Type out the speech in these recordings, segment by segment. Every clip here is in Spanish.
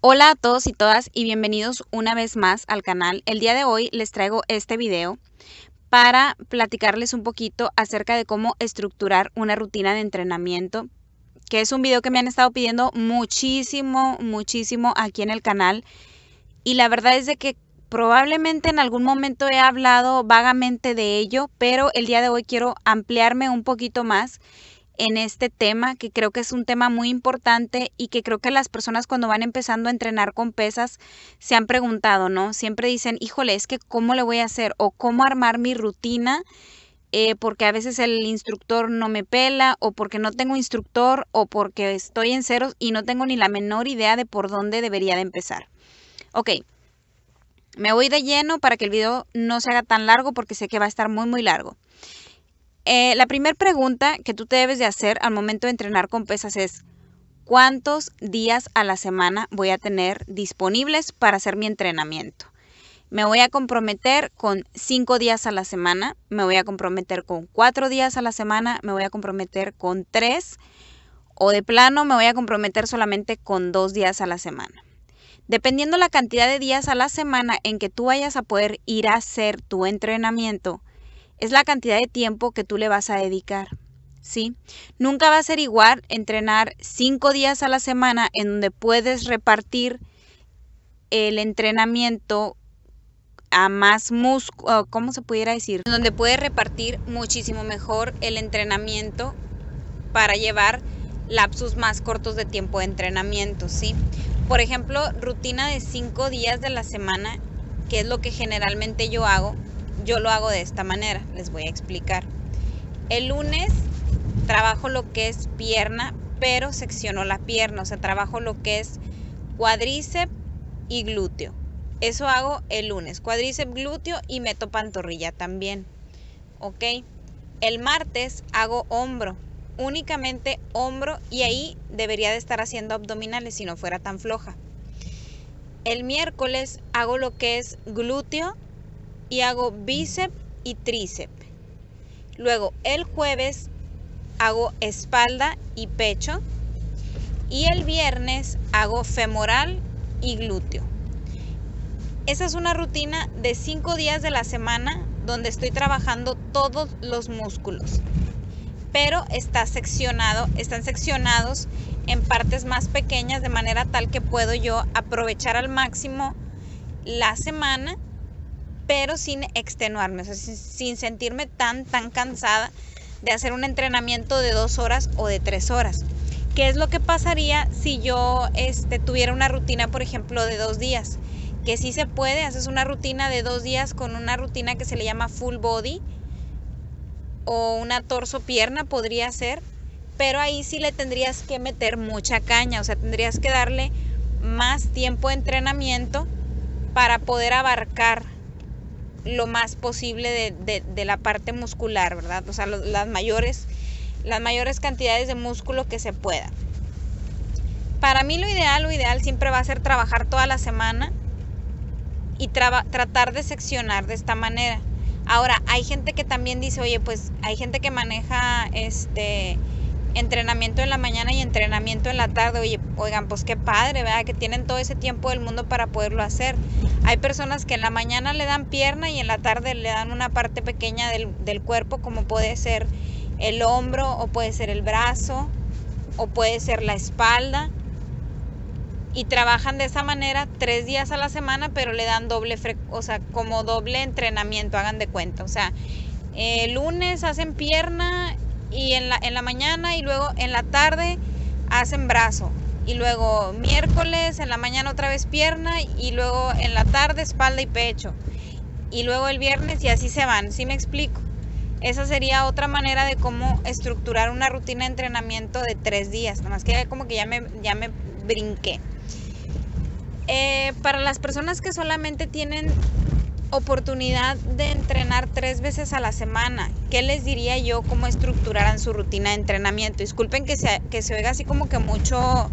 Hola a todos y todas y bienvenidos una vez más al canal. El día de hoy les traigo este video para platicarles un poquito acerca de cómo estructurar una rutina de entrenamiento, que es un video que me han estado pidiendo muchísimo, muchísimo aquí en el canal. Y la verdad es de que probablemente en algún momento he hablado vagamente de ello, pero el día de hoy quiero ampliarme un poquito más en este tema, que creo que es un tema muy importante y que creo que las personas cuando van empezando a entrenar con pesas se han preguntado, ¿no? Siempre dicen, híjole, es que cómo le voy a hacer o cómo armar mi rutina. Eh, porque a veces el instructor no me pela o porque no tengo instructor o porque estoy en ceros y no tengo ni la menor idea de por dónde debería de empezar. Ok, me voy de lleno para que el video no se haga tan largo porque sé que va a estar muy muy largo. Eh, la primera pregunta que tú te debes de hacer al momento de entrenar con pesas es, ¿cuántos días a la semana voy a tener disponibles para hacer mi entrenamiento? Me voy a comprometer con cinco días a la semana, me voy a comprometer con cuatro días a la semana, me voy a comprometer con tres o de plano me voy a comprometer solamente con dos días a la semana. Dependiendo la cantidad de días a la semana en que tú vayas a poder ir a hacer tu entrenamiento, es la cantidad de tiempo que tú le vas a dedicar. ¿Sí? Nunca va a ser igual entrenar cinco días a la semana en donde puedes repartir el entrenamiento a más músculo, ¿cómo se pudiera decir? Donde puedes repartir muchísimo mejor el entrenamiento para llevar lapsos más cortos de tiempo de entrenamiento, ¿sí? Por ejemplo, rutina de cinco días de la semana, que es lo que generalmente yo hago, yo lo hago de esta manera, les voy a explicar. El lunes trabajo lo que es pierna, pero secciono la pierna, o sea, trabajo lo que es cuádriceps y glúteo. Eso hago el lunes, cuádriceps, glúteo y meto pantorrilla también. ¿Ok? El martes hago hombro, únicamente hombro y ahí debería de estar haciendo abdominales si no fuera tan floja. El miércoles hago lo que es glúteo y hago bíceps y tríceps. Luego el jueves hago espalda y pecho. Y el viernes hago femoral y glúteo. Esa es una rutina de cinco días de la semana donde estoy trabajando todos los músculos. Pero está seccionado, están seccionados en partes más pequeñas de manera tal que puedo yo aprovechar al máximo la semana pero sin extenuarme, sin, sentirme tan, tan cansada de hacer un entrenamiento de dos horas o de tres horas. ¿Qué es lo que pasaría si yo este, tuviera una rutina, por ejemplo, de dos días? Que sí se puede, haces una rutina de dos días con una rutina que se le llama full body o una torso-pierna podría ser, pero ahí sí le tendrías que meter mucha caña, o sea, tendrías que darle más tiempo de entrenamiento para poder abarcar lo más posible de, la parte muscular, ¿verdad? O sea, las, mayores, las mayores cantidades de músculo que se pueda. Para mí lo ideal, lo ideal siempre va a ser trabajar toda la semana y tratar de seccionar de esta manera. Ahora, hay gente que también dice, oye, pues hay gente que maneja este entrenamiento en la mañana y entrenamiento en la tarde. Oye, oigan, pues qué padre, ¿verdad? Que tienen todo ese tiempo del mundo para poderlo hacer. Hay personas que en la mañana le dan pierna y en la tarde le dan una parte pequeña del, del cuerpo, como puede ser el hombro o puede ser el brazo o puede ser la espalda. Y trabajan de esa manera tres días a la semana, pero le dan doble, o sea, como doble entrenamiento, hagan de cuenta. O sea, el lunes hacen pierna y en la, en la mañana y luego en la tarde hacen brazo. Y luego miércoles en la mañana otra vez pierna y luego en la tarde espalda y pecho. Y luego el viernes y así se van, ¿sí me explico? Esa sería otra manera de cómo estructurar una rutina de entrenamiento de tres días. Nada más que como que ya me, ya me brinqué. Eh, para las personas que solamente tienen oportunidad de entrenar tres veces a la semana. ¿Qué les diría yo cómo estructuraran su rutina de entrenamiento? Disculpen que se, que se oiga así como que mucho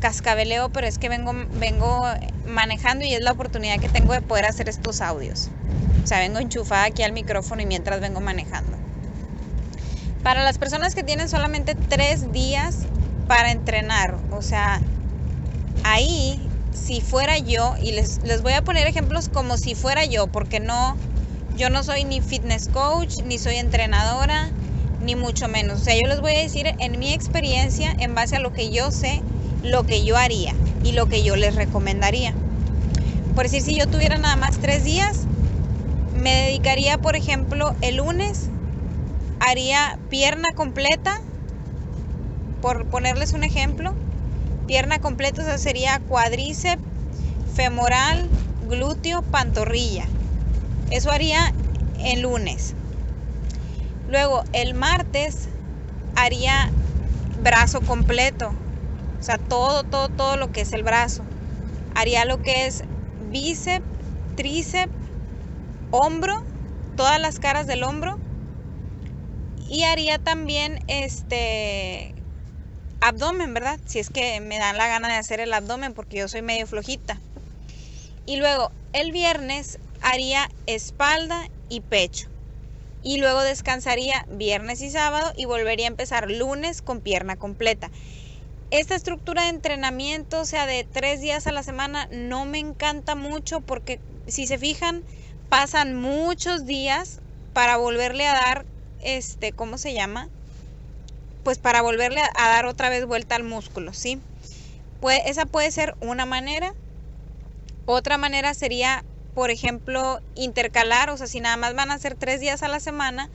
cascabeleo, pero es que vengo, vengo manejando y es la oportunidad que tengo de poder hacer estos audios. O sea, vengo enchufada aquí al micrófono y mientras vengo manejando. Para las personas que tienen solamente tres días para entrenar, o sea, ahí si fuera yo, y les, les voy a poner ejemplos como si fuera yo, porque no, yo no soy ni fitness coach, ni soy entrenadora, ni mucho menos. O sea, yo les voy a decir en mi experiencia, en base a lo que yo sé, lo que yo haría y lo que yo les recomendaría. Por decir, si yo tuviera nada más tres días, me dedicaría, por ejemplo, el lunes, haría pierna completa, por ponerles un ejemplo, pierna completa, o sea, sería cuádriceps, femoral, glúteo, pantorrilla. Eso haría el lunes. Luego, el martes haría brazo completo, o sea, todo, todo, todo lo que es el brazo. Haría lo que es bíceps, tríceps, hombro, todas las caras del hombro. Y haría también este abdomen, ¿verdad? Si es que me dan la gana de hacer el abdomen porque yo soy medio flojita. Y luego el viernes haría espalda y pecho. Y luego descansaría viernes y sábado y volvería a empezar lunes con pierna completa. Esta estructura de entrenamiento, o sea, de tres días a la semana, no me encanta mucho porque si se fijan, pasan muchos días para volverle a dar, este, ¿cómo se llama? Pues para volverle a, dar otra vez vuelta al músculo, ¿sí? Pues esa puede ser una manera. Otra manera sería, por ejemplo, intercalar, o sea, si nada más van a hacer tres días a la semana,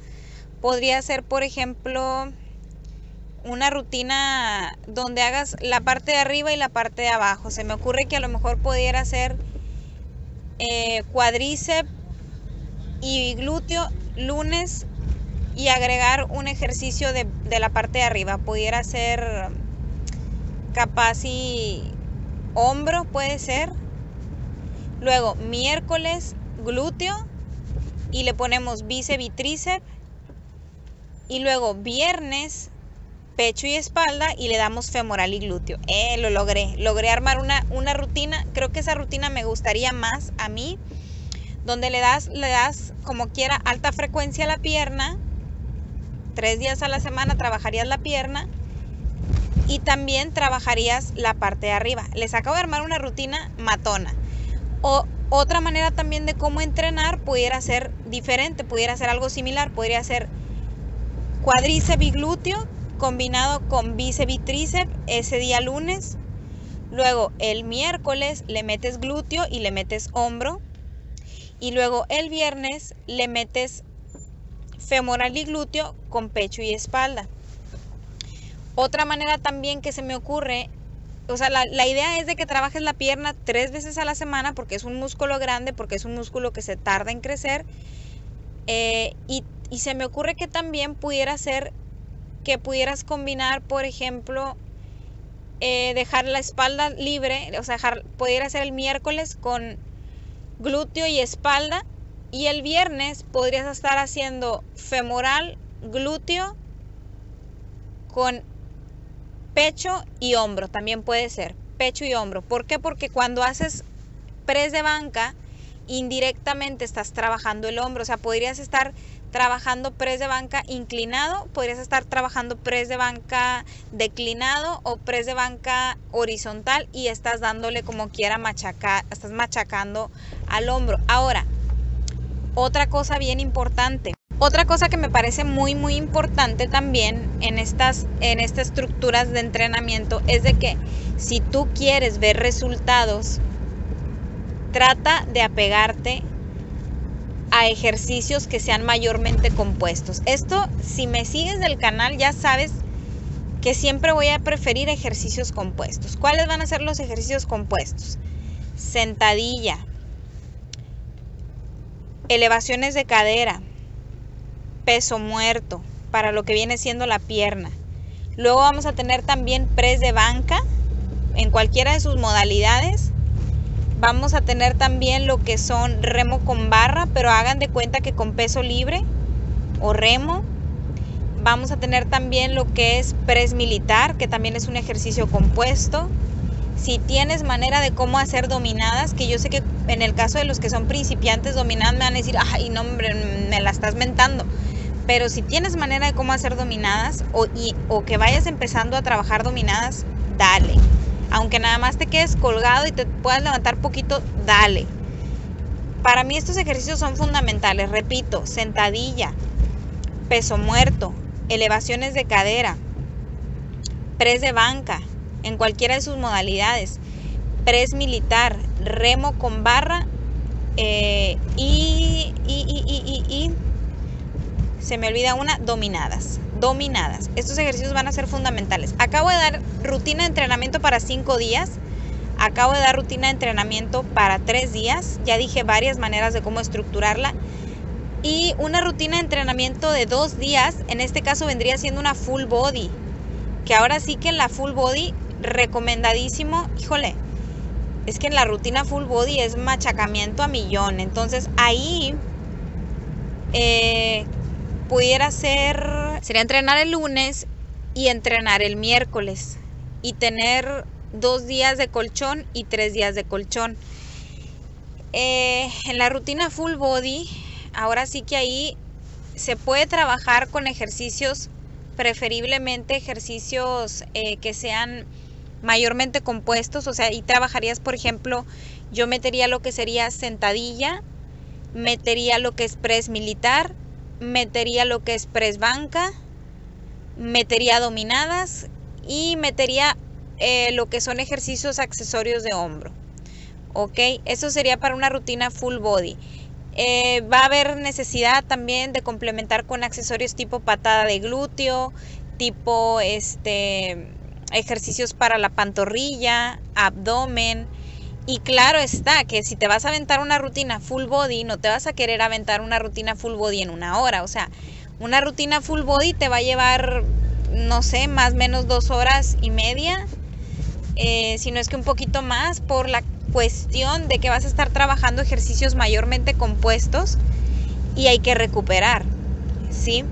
podría ser, por ejemplo, una rutina donde hagas la parte de arriba y la parte de abajo. Se me ocurre que a lo mejor pudiera ser eh, y glúteo lunes y agregar un ejercicio de, de, la parte de arriba. Pudiera ser capaz y hombro, puede ser. Luego miércoles glúteo y le ponemos bíceps y tríceps. Y luego viernes pecho y espalda y le damos femoral y glúteo. Eh, lo logré. Logré armar una, una rutina. Creo que esa rutina me gustaría más a mí. Donde le das, le das como quiera alta frecuencia a la pierna. Tres días a la semana trabajarías la pierna. Y también trabajarías la parte de arriba. Les acabo de armar una rutina matona. O otra manera también de cómo entrenar pudiera ser diferente, pudiera ser algo similar. Podría ser cuádriceps y glúteo combinado con bíceps y tríceps ese día lunes. Luego el miércoles le metes glúteo y le metes hombro. Y luego el viernes le metes femoral y glúteo con pecho y espalda. Otra manera también que se me ocurre, o sea, la, idea es de que trabajes la pierna tres veces a la semana porque es un músculo grande, porque es un músculo que se tarda en crecer. Eh, y, y se me ocurre que también pudiera ser que pudieras combinar, por ejemplo, eh, dejar la espalda libre, o sea, dejar, pudiera ser el miércoles con glúteo y espalda y el viernes podrías estar haciendo femoral, glúteo con pecho y hombro, también puede ser, pecho y hombro. ¿Por qué? Porque cuando haces press de banca, indirectamente estás trabajando el hombro, o sea, podrías estar trabajando press de banca inclinado, podrías estar trabajando press de banca declinado o press de banca horizontal y estás dándole como quiera machacar, estás machacando al hombro. Ahora, otra cosa bien importante. Otra cosa que me parece muy muy importante también en estas en estas estructuras de entrenamiento es de que si tú quieres ver resultados trata de apegarte a ejercicios que sean mayormente compuestos. Esto, si me sigues del canal, ya sabes que siempre voy a preferir ejercicios compuestos. ¿Cuáles van a ser los ejercicios compuestos? Sentadilla, elevaciones de cadera, peso muerto, para lo que viene siendo la pierna. Luego vamos a tener también press de banca en cualquiera de sus modalidades Vamos a tener también lo que son remo con barra, pero hagan de cuenta que con peso libre o remo. Vamos a tener también lo que es press militar, que también es un ejercicio compuesto. Si tienes manera de cómo hacer dominadas, que yo sé que en el caso de los que son principiantes dominadas me van a decir, ay, no, hombre, me la estás mentando. Pero si tienes manera de cómo hacer dominadas o, que vayas empezando a trabajar dominadas, dale Aunque nada más te quedes colgado y te puedas levantar poquito, dale. Para mí estos ejercicios son fundamentales. Repito, sentadilla, peso muerto, elevaciones de cadera, press de banca, en cualquiera de sus modalidades, press militar, remo con barra eh, y, y, y, y, se me olvida una, dominadas. Dominadas. Estos ejercicios van a ser fundamentales. Acabo de dar rutina de entrenamiento para cinco días. Acabo de dar rutina de entrenamiento para tres días. Ya dije varias maneras de cómo estructurarla. Y una rutina de entrenamiento de dos días, en este caso vendría siendo una full body. Que ahora sí que la full body, recomendadísimo, híjole, es que en la rutina full body es machacamiento a millón. Entonces ahí eh, pudiera ser, sería entrenar el lunes y entrenar el miércoles. Y tener dos días de colchón y tres días de colchón. Eh, en la rutina full body ahora sí que ahí se puede trabajar con ejercicios, preferiblemente ejercicios eh, que sean mayormente compuestos, o sea, y trabajarías, por ejemplo, yo metería lo que sería sentadilla, metería lo que es press militar, metería lo que es press banca, metería dominadas y metería eh, lo que son ejercicios accesorios de hombro. ¿Ok? Eso sería para una rutina full body. Eh, va a haber necesidad también de complementar con accesorios tipo patada de glúteo, tipo este ejercicios para la pantorrilla, abdomen. Y claro está que si te vas a aventar una rutina full body, no te vas a querer aventar una rutina full body en una hora. O sea, una rutina full body te va a llevar, no sé, más o menos dos horas y media. Eh, si no es que un poquito más por la cuestión de que vas a estar trabajando ejercicios mayormente compuestos y hay que recuperar, ¿sí?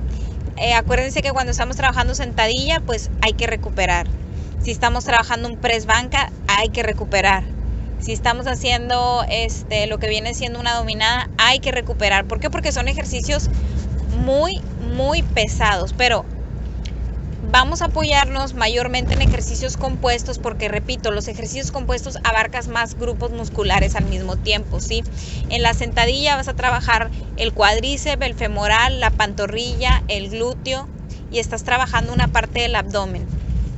Eh, acuérdense que cuando estamos trabajando sentadilla, pues hay que recuperar. Si estamos trabajando un press banca, hay que recuperar. Si estamos haciendo este, lo que viene siendo una dominada, hay que recuperar. ¿Por qué? Porque son ejercicios muy, muy pesados. Pero vamos a apoyarnos mayormente en ejercicios compuestos porque, repito, los ejercicios compuestos abarcas más grupos musculares al mismo tiempo, ¿sí? En la sentadilla vas a trabajar el cuádriceps, el femoral, la pantorrilla, el glúteo y estás trabajando una parte del abdomen,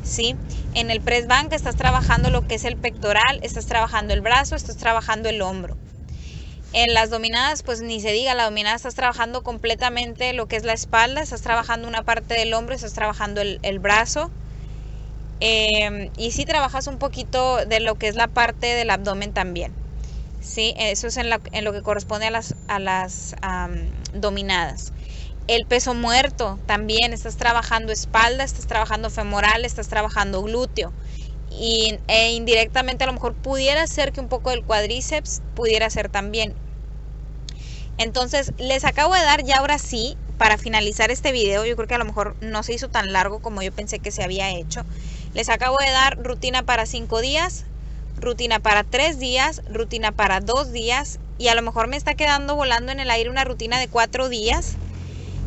¿sí? En el press bank estás trabajando lo que es el pectoral, estás trabajando el brazo, estás trabajando el hombro. En las dominadas, pues ni se diga, la dominada estás trabajando completamente lo que es la espalda, estás trabajando una parte del hombro, estás trabajando el, brazo. Em, y si trabajas un poquito de lo que es la parte del abdomen también. ¿sí? Eso es en, lo que corresponde a las, a las dominadas. El peso muerto también, estás trabajando espalda, estás trabajando femoral, estás trabajando glúteo y, e indirectamente a lo mejor pudiera ser que un poco del cuádriceps pudiera ser también. Entonces, les acabo de dar ya ahora sí, para finalizar este video, yo creo que a lo mejor no se hizo tan largo como yo pensé que se había hecho. Les acabo de dar rutina para 5 días, rutina para 3 días, rutina para 2 días y a lo mejor me está quedando volando en el aire una rutina de 4 días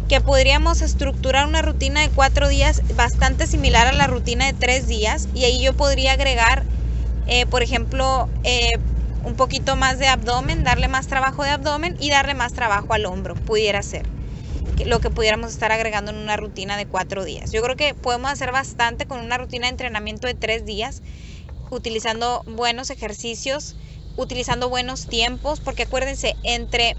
que podríamos estructurar una rutina de 4 días bastante similar a la rutina de 3 días y ahí yo podría agregar, eh, por ejemplo, eh, un poquito más de abdomen, darle más trabajo de abdomen y darle más trabajo al hombro, pudiera ser lo que pudiéramos estar agregando en una rutina de cuatro días. Yo creo que podemos hacer bastante con una rutina de entrenamiento de tres días, utilizando buenos ejercicios, utilizando buenos tiempos, porque acuérdense, entre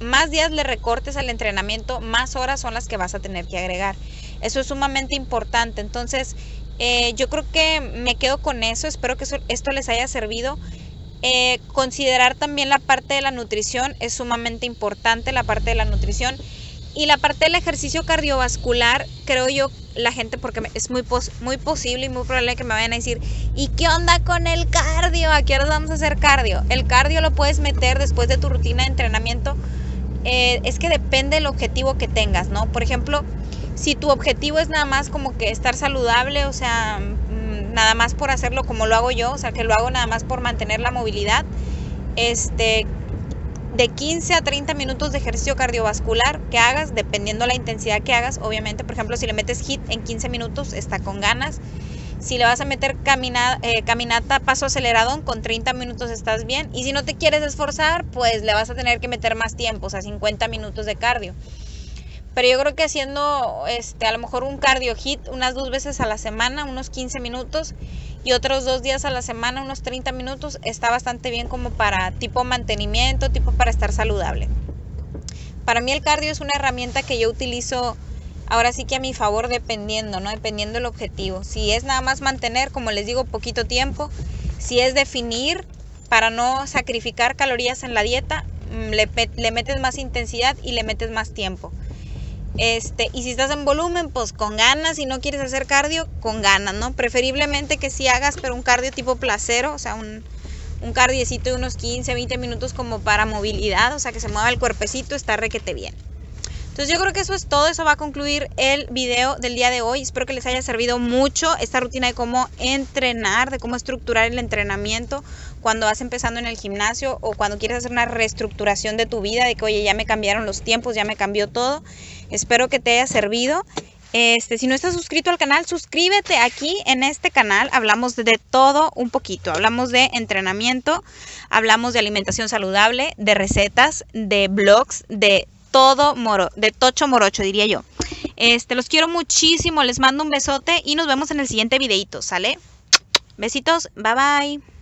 más días le recortes al entrenamiento, más horas son las que vas a tener que agregar. Eso es sumamente importante. Entonces, eh, yo creo que me quedo con eso. Espero que esto les haya servido. Eh, considerar también la parte de la nutrición es sumamente importante, la parte de la nutrición. Y la parte del ejercicio cardiovascular, creo yo, la gente, porque es muy, muy posible y muy probable que me vayan a decir, ¿y qué onda con el cardio? ¿A qué hora vamos a hacer cardio? El cardio lo puedes meter después de tu rutina de entrenamiento. Eh, es que depende del objetivo que tengas, ¿no? Por ejemplo, si tu objetivo es nada más como que estar saludable, o sea, nada más por hacerlo como lo hago yo, o sea, que lo hago nada más por mantener la movilidad, este, de 15 a 30 minutos de ejercicio cardiovascular que hagas, dependiendo la intensidad que hagas, obviamente, por ejemplo, si le metes HIT en 15 minutos, está con ganas. Si le vas a meter eh, caminata paso acelerado, con 30 minutos estás bien. Y si no te quieres esforzar, pues le vas a tener que meter más tiempo, o sea, 50 minutos de cardio. Pero yo creo que haciendo este, a lo mejor un cardio hit unas dos veces a la semana, unos 15 minutos, y otros dos días a la semana, unos 30 minutos, está bastante bien como para tipo mantenimiento, tipo para estar saludable. Para mí el cardio es una herramienta que yo utilizo ahora sí que a mi favor dependiendo, ¿no? Dependiendo del objetivo. Si es nada más mantener, como les digo, poquito tiempo, si es definir para no sacrificar calorías en la dieta, mm, le, metes más intensidad y le metes más tiempo. Este, y si estás en volumen, pues con ganas, si no quieres hacer cardio, con ganas, ¿no? Preferiblemente que si hagas, pero un cardio tipo placero, o sea, un, un cardiecito de unos 15, 20 minutos como para movilidad, o sea, que se mueva el cuerpecito, está requete bien. Entonces yo creo que eso es todo, eso va a concluir el video del día de hoy. Espero que les haya servido mucho esta rutina de cómo entrenar, de cómo estructurar el entrenamiento cuando vas empezando en el gimnasio o cuando quieres hacer una reestructuración de tu vida, de que oye, ya me cambiaron los tiempos, ya me cambió todo. Espero que te haya servido. Este, si no estás suscrito al canal, suscríbete aquí en este canal. Hablamos de todo un poquito. Hablamos de entrenamiento, hablamos de alimentación saludable, de recetas, de blogs, de todo moro, de tocho morocho, diría yo. Este, los quiero muchísimo, les mando un besote y nos vemos en el siguiente videito, ¿sale? Besitos, bye bye.